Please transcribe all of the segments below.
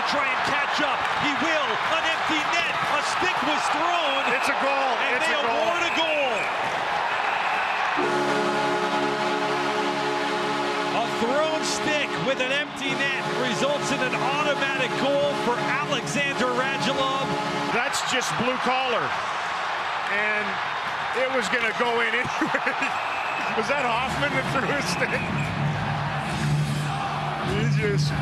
to try and catch up. He will. An empty net. A stick was thrown. It's a goal. And it's they a goal. award a goal. A thrown stick with an empty net results in an automatic goal for Alexander Radulov. That's just blue collar. And it was going to go in anyway. was that Hoffman that threw his stick? He just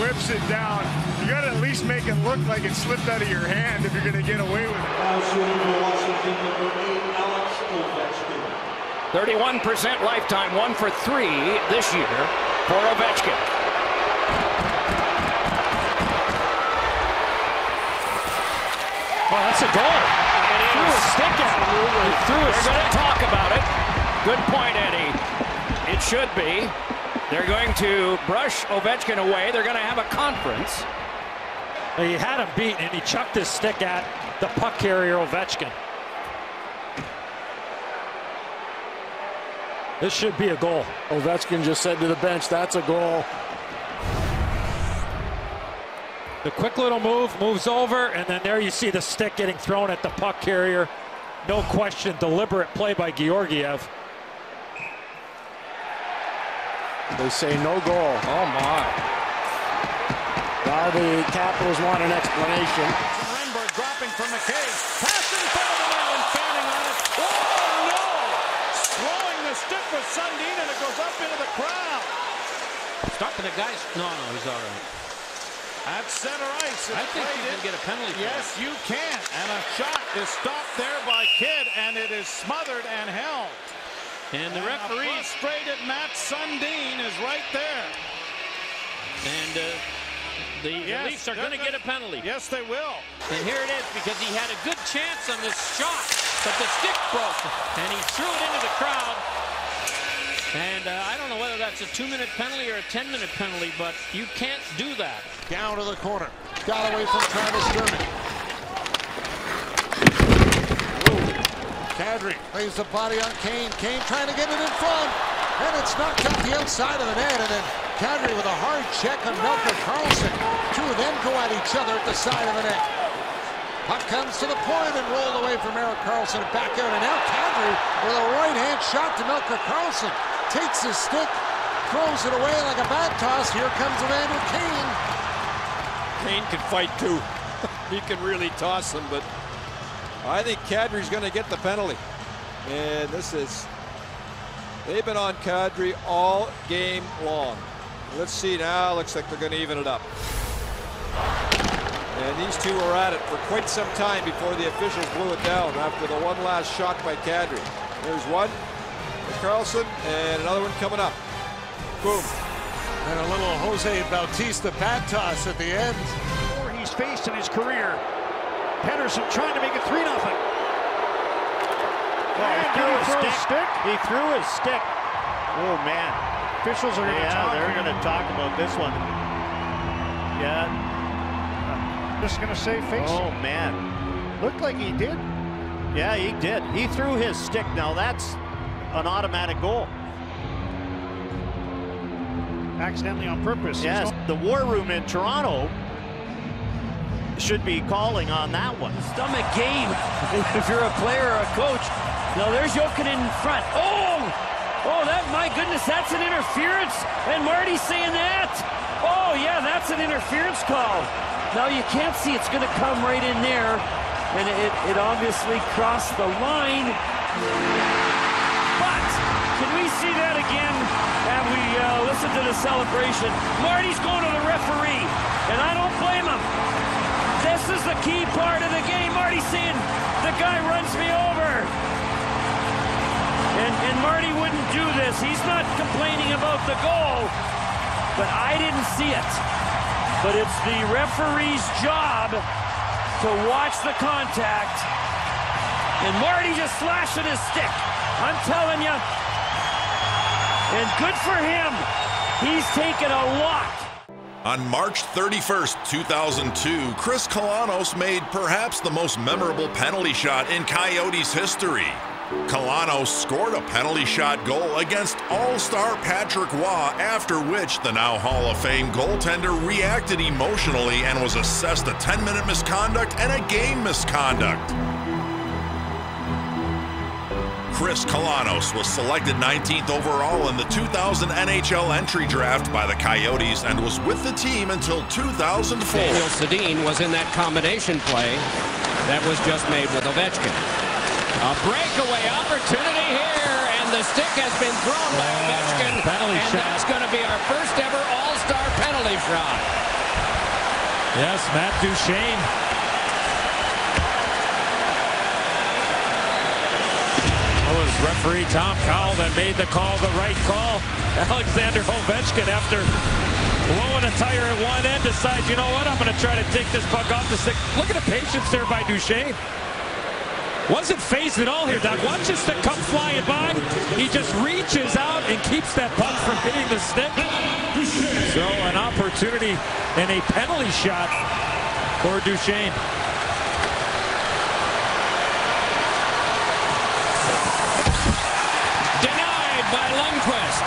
whips it down. You got to at least make it look like it slipped out of your hand if you're going to get away with it. Now shooting for Washington, number eight, Alex Ovechkin. 31% lifetime, one for three this year for Ovechkin. Oh, that's a goal. It Threw a stick at him. Threw a They're going to talk about it. Good point, Eddie. It should be. They're going to brush Ovechkin away. They're going to have a conference. He had him beat, and he chucked his stick at the puck carrier Ovechkin. This should be a goal. Ovechkin just said to the bench, that's a goal. The quick little move moves over, and then there you see the stick getting thrown at the puck carrier. No question, deliberate play by Georgiev. They say no goal. Oh, my. Now the Capitals want an explanation. Renberg dropping from McKay. Pass in front of the net and fanning on it. Oh, no! Throwing the stick with Sundin, and it goes up into the crowd. Stopping the guys. No, no, he's all right. At center ice. it's I think played you can get a penalty. for Yes, you can. And a shot is stopped there by Kidd, and it is smothered and held. And the And a referee. frustrated Mats Sundin is right there. And uh, the Yes, Leafs are going to get a penalty. Yes, they will. And here it is because he had a good chance on this shot, but the stick broke, and he threw it into the crowd. And uh, I don't know whether that's a two-minute penalty or a 10-minute penalty, but you can't do that. Down to the corner. Got away from Travis Dermott. Kadri lays the body on Kane. Kane trying to get it in front. And it's knocked out the outside of the net. And then Kadri with a hard check on Melker Karlsson. Two of them go at each other at the side of the net. Puck comes to the point and rolled away from Erik Karlsson back out. And now Kadri with a right hand shot to Melker Karlsson. Takes his stick, throws it away like a bat toss. Here comes Evander Kane. Kane can fight too. he can really toss them, but I think Kadri's going to get the penalty. And this is, they've been on Kadri all game long. Let's see now, looks like they're going to even it up. And these two were at it for quite some time before the officials blew it down after the one last shot by Kadri. There's one for Karlsson and another one coming up. Boom. And a little Jose Bautista bat toss at the end. He's faced in his career. Pedersen trying to make it 3 0. He threw his stick. He threw his stick. Oh man. Officials are going to Yeah, talk. they're going to talk about this one. Yeah. Just going to say face. Oh man. Looked like he did. Yeah, he did. He threw his stick. Now that's an automatic goal. Accidentally on purpose. Yes. The war room in Toronto should be calling on that one. stomach game if you're a player or a coach. Now there's Jokinen in front. Oh! Oh, that, my goodness, that's an interference. And Marty's saying that. Oh, yeah, that's an interference call. Now you can't see it's going to come right in there. And it, it obviously crossed the line. But can we see that again? And we uh, listen to the celebration. Marty's going to the referee. And I don't blame him. This is the key part of the game. Marty's saying, the guy runs me over. And, and Marty wouldn't do this. He's not complaining about the goal, but I didn't see it. But it's the referee's job to watch the contact. And Marty just slashing his stick. I'm telling you. And good for him. He's taken a lot. On March 31st, 2002, Krys Kolanos made perhaps the most memorable penalty shot in Coyotes history. Kolanos scored a penalty shot goal against All-Star Patrick Roy, after which the now Hall of Fame goaltender reacted emotionally and was assessed a 10-minute misconduct and a game misconduct. Krys Kolanos was selected 19th overall in the 2000 NHL entry draft by the Coyotes and was with the team until 2004. Daniel Sedin was in that combination play that was just made with Ovechkin. A breakaway opportunity here, and the stick has been thrown by Ovechkin. penalty and shot. that's going to be our first ever All-Star penalty shot. Yes, Matt Duchene. It was referee Tom Kowal that made the call, the right call. Alexander Ovechkin, after blowing a tire at one end, decides, you know what, I'm going to try to take this puck off the stick. Look at the patience there by Duchene. Wasn't phased at all here, Doc. Watch this stick come flying by. He just reaches out and keeps that puck from hitting the stick. So an opportunity and a penalty shot for Duchene. Denied by Lundqvist.